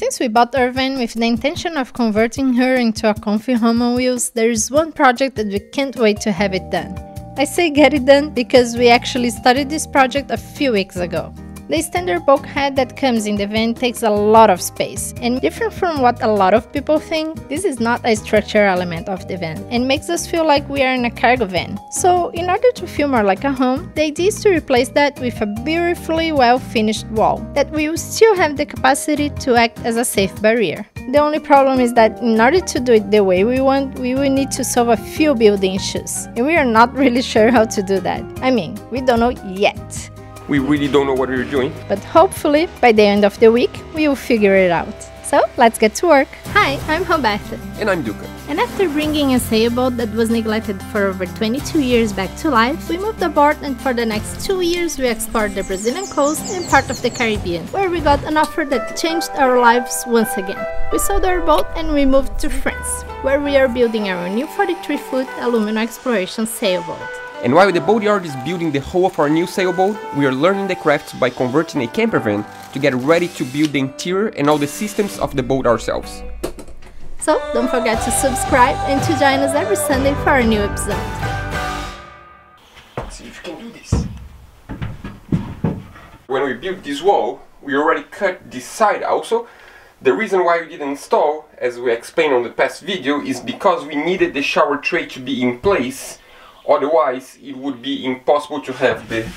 Since we bought our van with the intention of converting her into a comfy home on wheels, there is one project that we can't wait to have it done. I say get it done because we actually started this project a few weeks ago. The standard bulkhead that comes in the van takes a lot of space, and different from what a lot of people think, this is not a structure element of the van and makes us feel like we are in a cargo van. So, in order to feel more like a home, the idea is to replace that with a beautifully well finished wall that will still have the capacity to act as a safe barrier. The only problem is that in order to do it the way we want, we will need to solve a few building issues, and we are not really sure how to do that. I mean, we don't know yet we really don't know what we're doing. But hopefully, by the end of the week, we will figure it out. So let's get to work. Hi, I'm Roberta. And I'm Luca. And after bringing a sailboat that was neglected for over 22 years back to life, we moved aboard and for the next two years we explored the Brazilian coast and part of the Caribbean, where we got an offer that changed our lives once again. We sold our boat and we moved to France, where we are building our new 43-foot aluminum exploration sailboat. And while the boatyard is building the hull of our new sailboat, we are learning the craft by converting a camper van to get ready to build the interior and all the systems of the boat ourselves. So don't forget to subscribe and to join us every Sunday for a new episode. Let's see if you can do this. When we built this wall, we already cut this side also. The reason why we didn't install, as we explained on the past video, is because we needed the shower tray to be in place Otherwise, it would be impossible to have the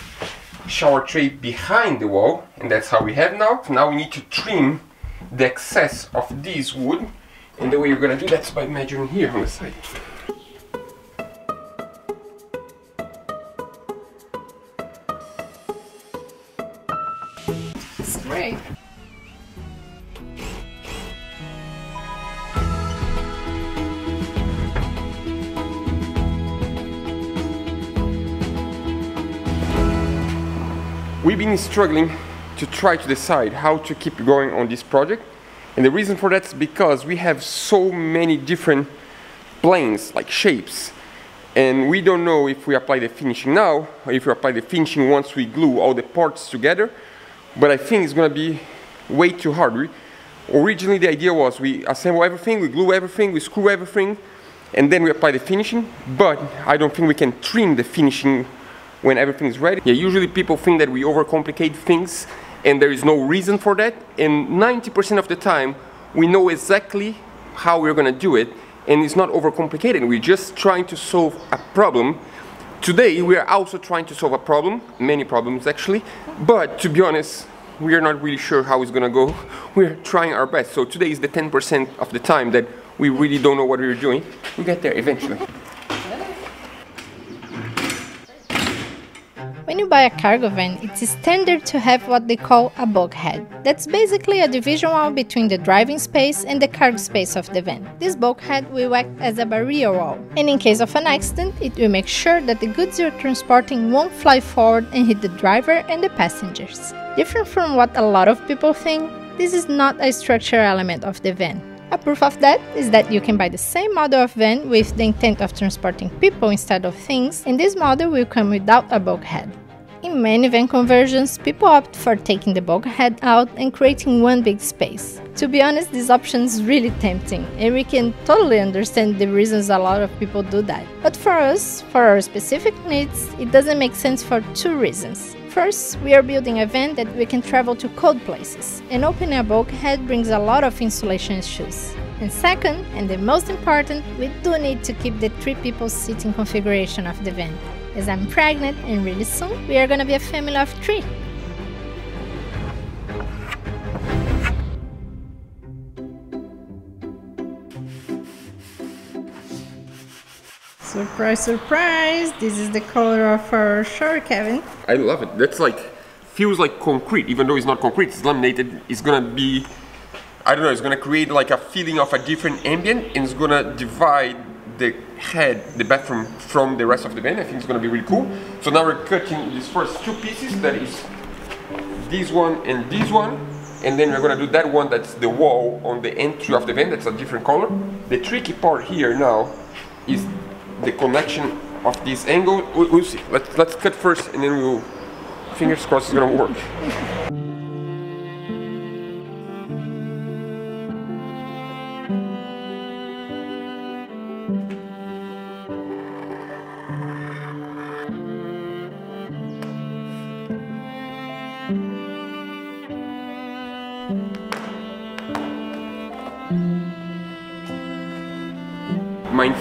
shower tray behind the wall, and that's how we have now. Now we need to trim the excess of this wood, and the way you're gonna do that's by measuring here on the side. Been struggling to try to decide how to keep going on this project. And the reason for that is because we have so many different planes, like shapes. And we don't know if we apply the finishing now, or if we apply the finishing once we glue all the parts together. But I think it's gonna be way too hard. We, originally the idea was we assemble everything, we glue everything, we screw everything, and then we apply the finishing. But I don't think we can trim the finishing when everything is ready. Yeah, usually people think that we overcomplicate things and there is no reason for that. And 90% of the time, we know exactly how we're gonna do it and it's not overcomplicated. We're just trying to solve a problem. Today, we are also trying to solve a problem, many problems actually, but to be honest, we are not really sure how it's gonna go. We're trying our best. So today is the 10% of the time that we really don't know what we're doing. We get there eventually. When you buy a cargo van, it's standard to have what they call a bulkhead. That's basically a division wall between the driving space and the cargo space of the van. This bulkhead will act as a barrier wall, and in case of an accident, it will make sure that the goods you're transporting won't fly forward and hit the driver and the passengers. Different from what a lot of people think, this is not a structural element of the van. A proof of that is that you can buy the same model of van with the intent of transporting people instead of things, and this model will come without a bulkhead. In many van conversions, people opt for taking the bulkhead out and creating one big space. To be honest, this option is really tempting, and we can totally understand the reasons a lot of people do that. But for us, for our specific needs, it doesn't make sense for two reasons. First, we are building a van that we can travel to cold places, and opening a bulkhead brings a lot of insulation issues. And second, and the most important, we do need to keep the three people sitting configuration of the van, as I'm pregnant and really soon we are gonna be a family of three. Surprise, surprise! This is the color of our shirt, Kevin. I love it. That's like, feels like concrete, even though it's not concrete, it's laminated. It's gonna be, I don't know, it's gonna create like a feeling of a different ambient and it's gonna divide the head, the bathroom from the rest of the van. I think it's gonna be really cool. So now we're cutting these first two pieces, that is this one and this one. And then we're gonna do that one that's the wall on the entry of the van, that's a different color. The tricky part here now is the connection of this angle. We'll, we'll see. Let's, let's cut first and then we'll, fingers crossed it's gonna work.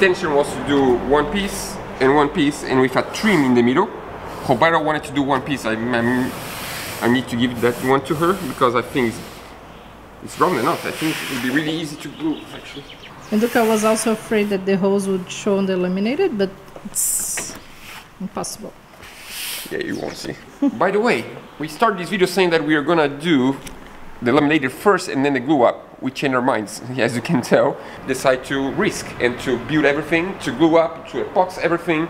intention was to do one piece and one piece and with a trim in the middle. Roberta wanted to do one piece. I, I'm, I need to give that one to her because I think it's, it's round enough. I think it would be really easy to glue actually. And Luca was also afraid that the holes would show on the laminated, but it's impossible. Yeah, you won't see. By the way, we start this video saying that we are gonna do the laminated first and then the glue up. We changed our minds, as you can tell. Decide to risk and to build everything, to glue up, to epox everything,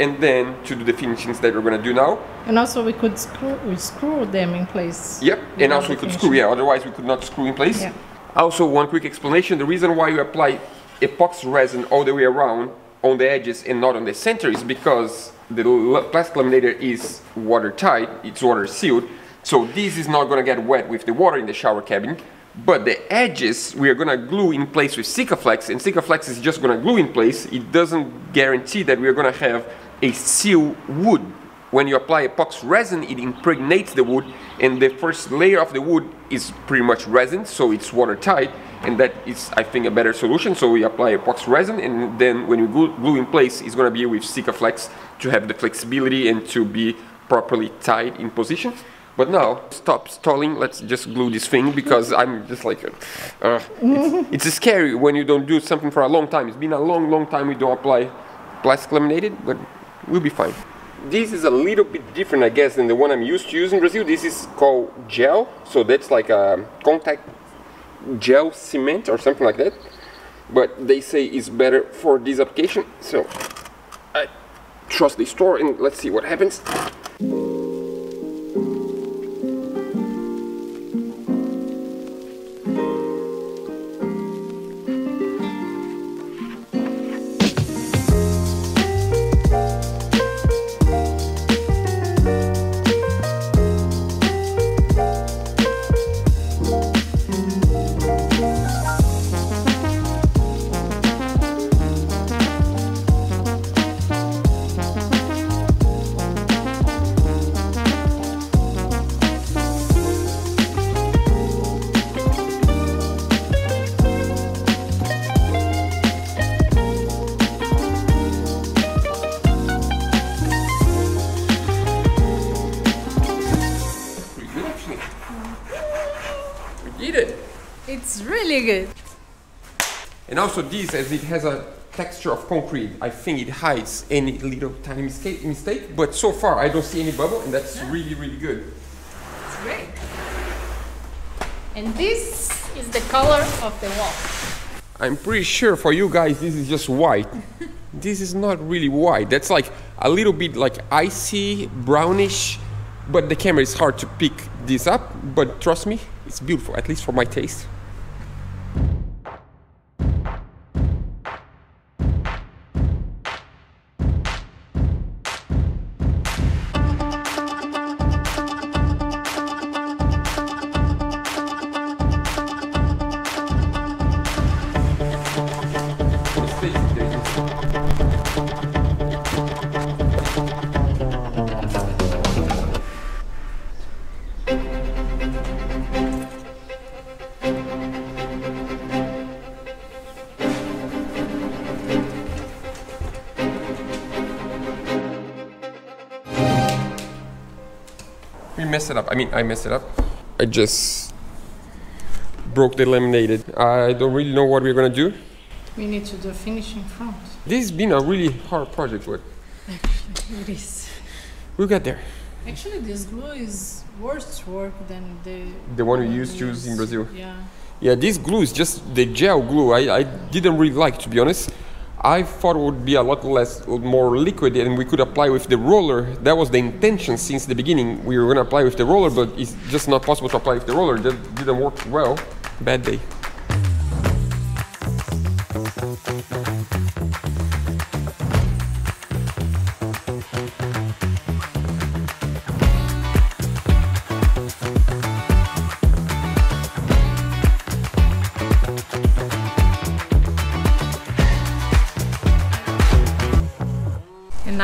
and then to do the finishings that we're gonna do now. And also we could screw we screw them in place. Yep, and also we could finishing. screw, yeah, otherwise we could not screw in place. Yeah. Also, one quick explanation, the reason why you apply epoxy resin all the way around on the edges and not on the center is because the plastic laminator is watertight, it's water sealed, so this is not gonna get wet with the water in the shower cabin, but the edges we are gonna glue in place with Sikaflex, and Sikaflex is just gonna glue in place, it doesn't guarantee that we are gonna have a seal wood when you apply epoxy resin, it impregnates the wood, and the first layer of the wood is pretty much resin, so it's watertight, and that is, I think, a better solution. So we apply epoxy resin, and then when you glue, glue in place, it's gonna be with Sikaflex to have the flexibility and to be properly tied in position. But now, stop stalling. Let's just glue this thing because I'm just like, uh, it's, it's scary when you don't do something for a long time. It's been a long, long time we don't apply plastic laminated, but we'll be fine. This is a little bit different, I guess, than the one I'm used to using in Brazil. This is called gel, so that's like a contact gel cement or something like that. But they say it's better for this application, so I trust the store and let's see what happens. And also this, as it has a texture of concrete, I think it hides any little tiny mistake, mistake. But so far, I don't see any bubble, and that's really, really good. It's great. And this is the color of the wall. I'm pretty sure for you guys, this is just white. this is not really white. That's like a little bit like icy, brownish. But the camera is hard to pick this up. But trust me, it's beautiful, at least for my taste. We it up. I mean, I messed it up. I just broke the laminated. I don't really know what we're gonna do. We need to do finishing front. This has been a really hard project, but Actually, it is. we'll get there. Actually, this glue is worse work than the The one we used to use in Brazil. Yeah. Yeah, this glue is just the gel glue. I, I didn't really like, to be honest. I thought it would be a lot less, more liquid, and we could apply with the roller. That was the intention since the beginning. We were gonna apply with the roller, but it's just not possible to apply with the roller. That didn't work well. Bad day.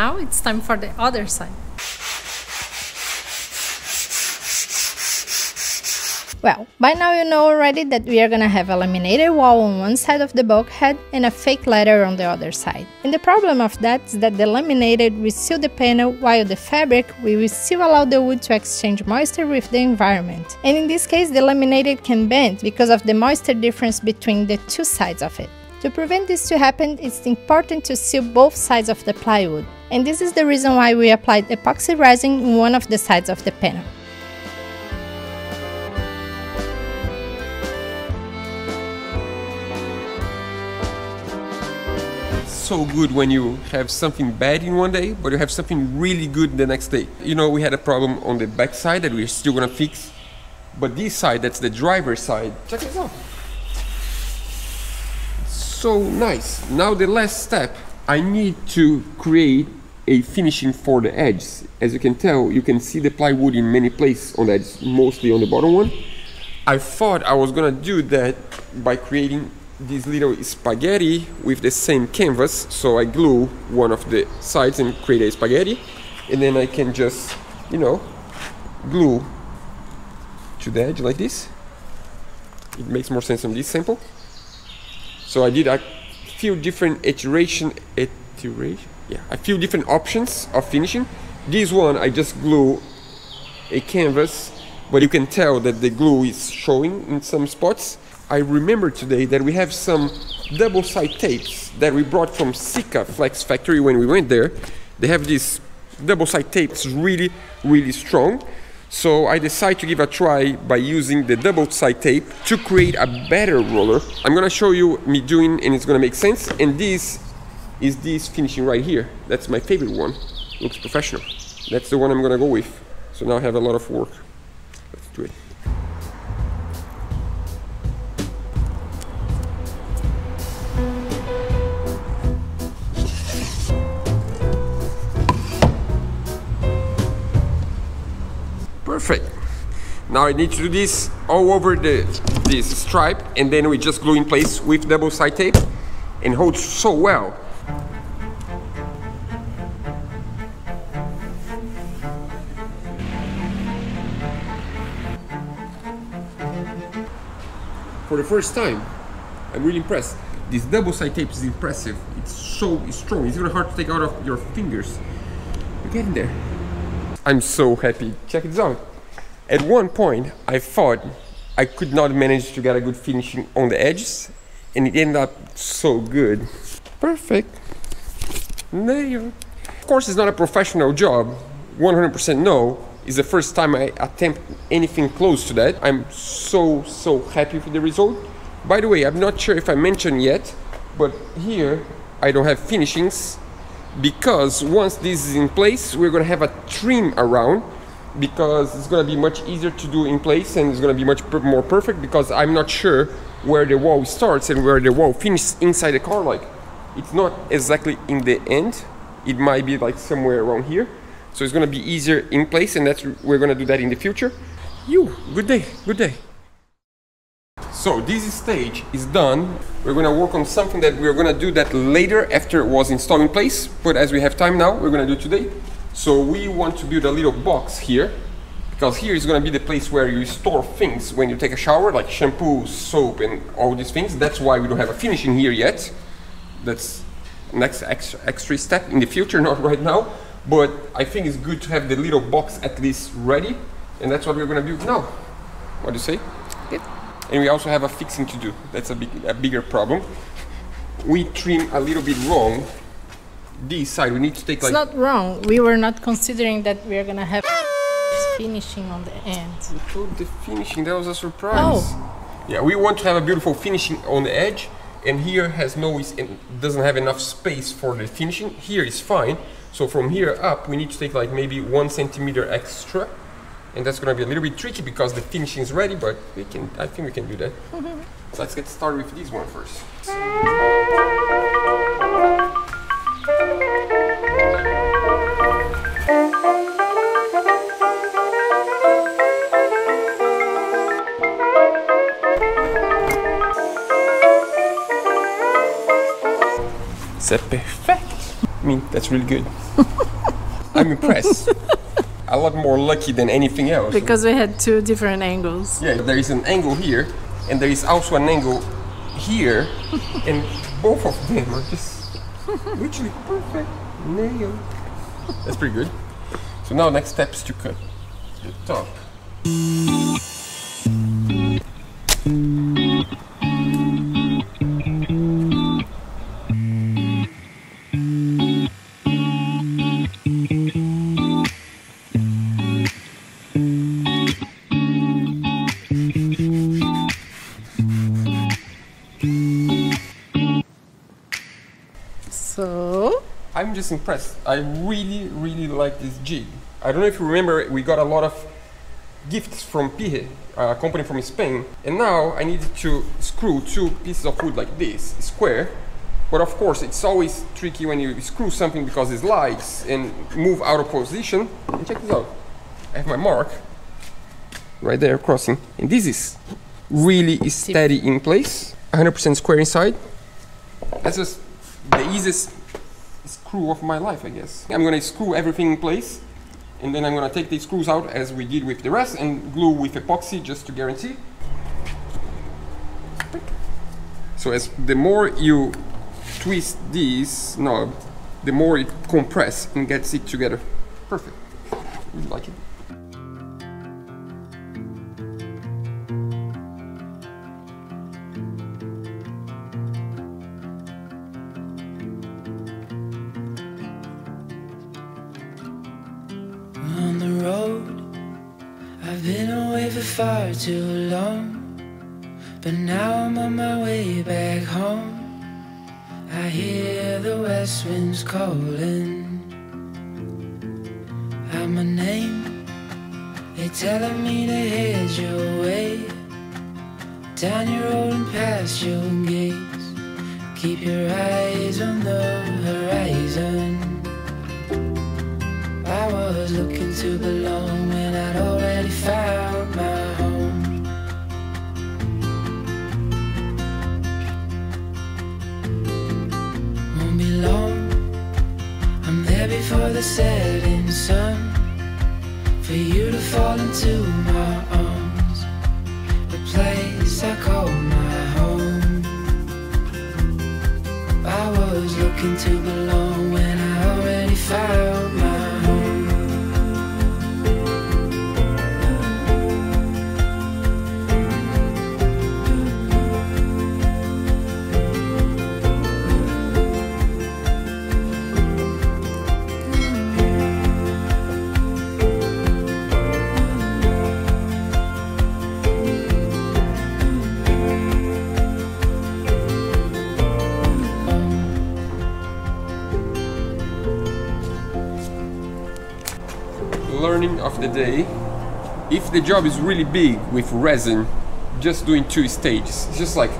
Now it's time for the other side. Well, by now you know already that we are gonna have a laminated wall on one side of the bulkhead and a fake leather on the other side. And the problem of that is that the laminated will seal the panel while the fabric will still allow the wood to exchange moisture with the environment. And in this case the laminated can bend because of the moisture difference between the two sides of it. To prevent this to happen, it's important to seal both sides of the plywood. And this is the reason why we applied epoxy resin in one of the sides of the panel. so good when you have something bad in one day, but you have something really good the next day. You know, we had a problem on the back side that we're still gonna fix, but this side, that's the driver's side. Check this out. So nice. Now the last step, I need to create a finishing for the edges. As you can tell, you can see the plywood in many places on the edge, mostly on the bottom one. I thought I was gonna do that by creating this little spaghetti with the same canvas so I glue one of the sides and create a spaghetti and then I can just you know glue to the edge like this it makes more sense on this sample so I did a few different iteration iteration yeah a few different options of finishing this one I just glue a canvas but you can tell that the glue is showing in some spots I remember today that we have some double side tapes that we brought from Sikaflex Factory when we went there. They have these double side tapes really, really strong. So I decided to give a try by using the double side tape to create a better roller. I'm gonna show you me doing and it's gonna make sense. And this is this finishing right here. That's my favorite one. Looks professional. That's the one I'm gonna go with. So now I have a lot of work. Let's do it. Now I need to do this all over the this stripe and then we just glue in place with double side tape and holds so well. For the first time, I'm really impressed. This double side tape is impressive. It's so strong. It's even hard to take out of your fingers. Getting there. I'm so happy. Check this out. At one point, I thought I could not manage to get a good finishing on the edges, and it ended up so good. Perfect. Nail. Of course, it's not a professional job. 100% no. It's the first time I attempt anything close to that. I'm so, so happy with the result. By the way, I'm not sure if I mentioned yet, but here I don't have finishings because once this is in place we're gonna have a trim around because it's gonna be much easier to do in place and it's gonna be much per more perfect because I'm not sure where the wall starts and where the wall finishes inside the car like it's not exactly in the end it might be like somewhere around here so it's gonna be easier in place and that's we're gonna do that in the future you good day good day so this stage is done. We're gonna work on something that we're gonna do that later after it was installed in place. But as we have time now, we're gonna do today. So we want to build a little box here because here is gonna be the place where you store things when you take a shower, like shampoo, soap, and all these things. That's why we don't have a finishing here yet. That's next extra, extra step in the future, not right now. But I think it's good to have the little box at least ready, and that's what we're gonna do now. What do you say? Good and we also have a fixing to do. That's a, big, a bigger problem. We trim a little bit wrong this side. We need to take it's like... It's not wrong. We were not considering that we are gonna have finishing on the end. Told the finishing, that was a surprise. Oh. Yeah, we want to have a beautiful finishing on the edge and here has no, doesn't have enough space for the finishing. Here is fine. So from here up, we need to take like maybe one centimeter extra and that's going to be a little bit tricky because the finishing is ready but we can I think we can do that so let's get started with this one first Perfect. I mean, that's really good. I'm impressed. a lot more lucky than anything else. Because we had two different angles. Yeah, there is an angle here, and there is also an angle here, and both of them are just literally perfect nail. That's pretty good. So now next step is to cut the top. Just impressed. I really, really like this jig. I don't know if you remember, we got a lot of gifts from Piher, a company from Spain, and now I needed to screw two pieces of wood like this, square. But of course, it's always tricky when you screw something because it slides and move out of position. And check this out. I have my mark right there crossing, and this is really steady in place, 100% square inside. That's just the easiest screw of my life, I guess. I'm gonna screw everything in place and then I'm gonna take these screws out as we did with the rest and glue with epoxy just to guarantee. So as the more you twist this knob, the more it compress and gets it together. Perfect. Really like it. Been away for far too long, but now I'm on my way back home. I hear the west winds calling out my name. They're telling me to head your way down your road and past your gates. Keep your eyes on the horizon. I was looking to belong when I'd already found my home. Won't be long, I'm there before the setting sun. For you to fall into my arms, the place I call my home. I was looking to belong when I already found learning of the day. If the job is really big with resin, just doing two stages. It's just like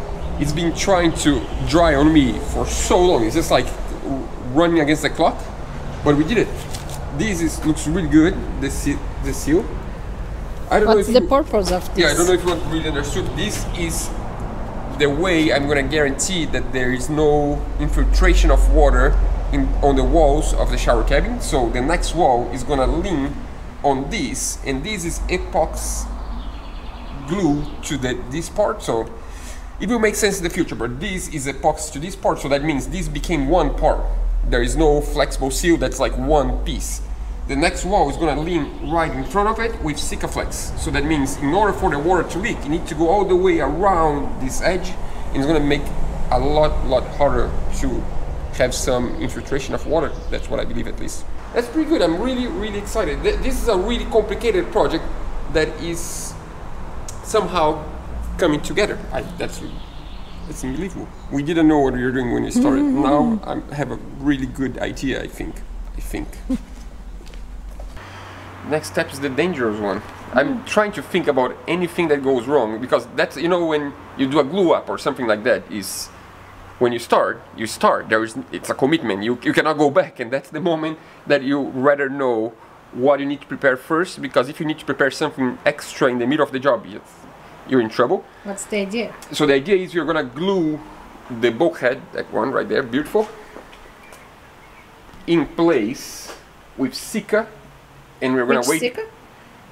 it's been trying to dry on me for so long. It's just like running against the clock, but we did it. This is looks really good. The seal, the seal. I don't What's know the if you, purpose of this? yeah, I don't know if you really understood. This is the way I'm gonna guarantee that there is no infiltration of water in, on the walls of the shower cabin. So the next wall is gonna lean on this, and this is epox glue to the, this part. So it will make sense in the future, but this is epoxy to this part, so that means this became one part. There is no flexible seal that's like one piece. The next wall is gonna lean right in front of it with Sikaflex. So that means in order for the water to leak, you need to go all the way around this edge, and it's gonna make a lot, lot harder to have some infiltration of water. That's what I believe at least. That's pretty good. I'm really, really excited. Th- This is a really complicated project that is somehow coming together. I, that's it's unbelievable. We didn't know what we were doing when we started. now I have a really good idea. I think. I think. Next step is the dangerous one. I'm trying to think about anything that goes wrong because that's you know when you do a glue up or something like that is when you start you start. There is it's a commitment. You, you cannot go back and that's the moment that you rather know what you need to prepare first because if you need to prepare something extra in the middle of the job you- you're in trouble. What's the idea? so the idea is you're gonna glue the bulkhead, that one right there, beautiful, in place with Sika and we're gonna Which wait sticker?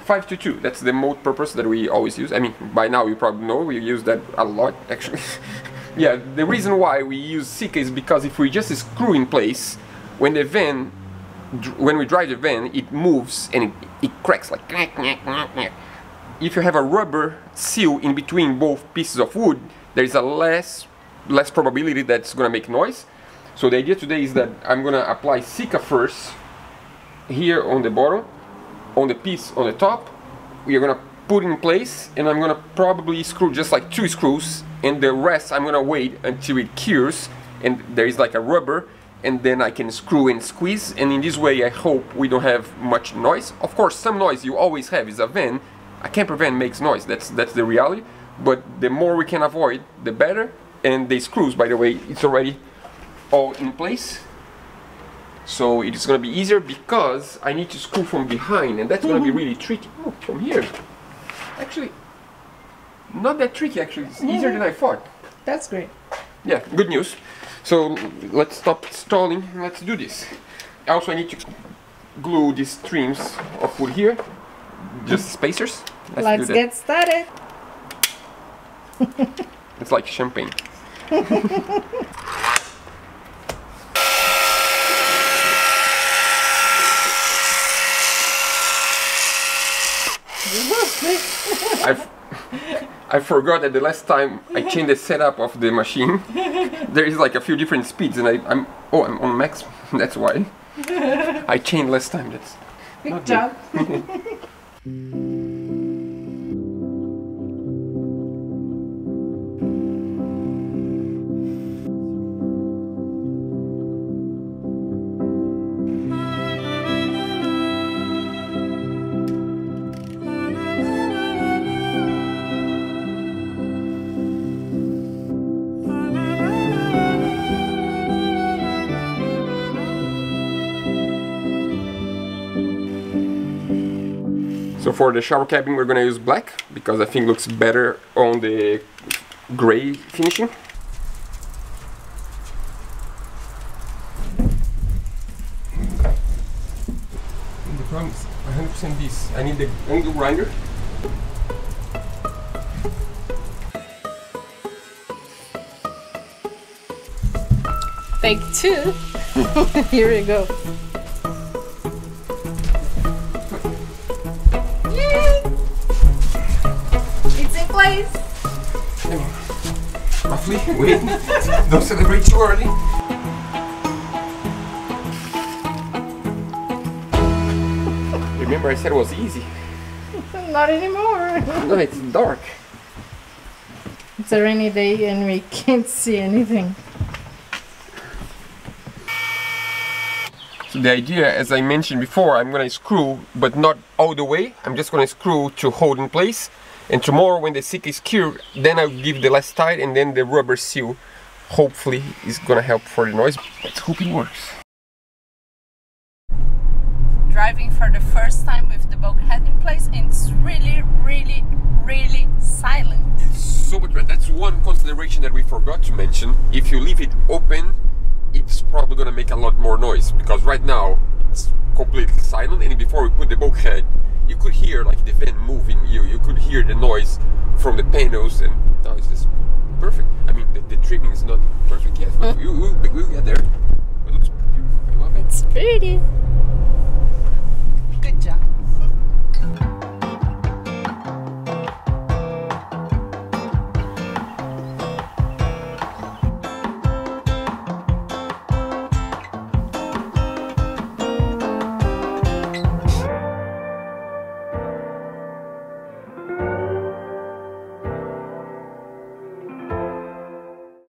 5 to 2 that's the mode purpose that we always use. I mean by now you probably know we use that a lot actually yeah the reason why we use Sika is because if we just screw in place when the van when we drive the van it moves and it, it cracks like if you have a rubber seal in between both pieces of wood there is a less less probability that it's gonna make noise. So the idea today is that i'm gonna apply Sika first here on the bottom on the piece on the top. We are gonna put in place and I'm gonna probably screw just like two screws and the rest I'm gonna wait until it cures and there is like a rubber and then I can screw and squeeze. And in this way I hope we don't have much noise. Of course some noise you always have is a van a camper van makes noise that's that's the reality. But the more we can avoid the better. And the screws by the way it's already all in place. So it is going to be easier because I need to screw from behind and that's going to be mm-hmm. really tricky. Oh, from here. Actually, not that tricky actually. It's easier than I thought. That's great. Yeah, good news. So let's stop stalling. Let's do this. Also, I need to glue these streams of wood here. Just spacers. Let's, Let's get started. It's like champagne. I've, I forgot that the last time I changed the setup of the machine, there is like a few different speeds, and I, I'm oh I'm on max. That's why I changed last time. That's Not job. So for the shower cabin we're gonna use black because I think looks better on the gray finishing. The problem is 100% this. I need the angle grinder. Take two. Here we go. Roughly. Wait. Don't celebrate too early. Remember I said it was easy. Not anymore. No, it's dark. It's a rainy day and we can't see anything. So the idea, as I mentioned before, I'm gonna screw, but not all the way. I'm just gonna screw to hold in place. And tomorrow when the stick is cured, then I'll give the last tight and then the rubber seal hopefully is gonna help for the noise. Let's hope it works. Driving for the first time with the bulkhead in place and it's really, really, really silent. it's So much better. That's one consideration that we forgot to mention. If you leave it open, it's probably gonna make a lot more noise because right now it's completely silent and before we put the bulkhead you could hear like the van moving you you could hear the noise from the panels and now it's just perfect. I mean the, the trimming is not perfect yet but we, will we'll, we'll get there. It looks beautiful. I love it. It's pretty.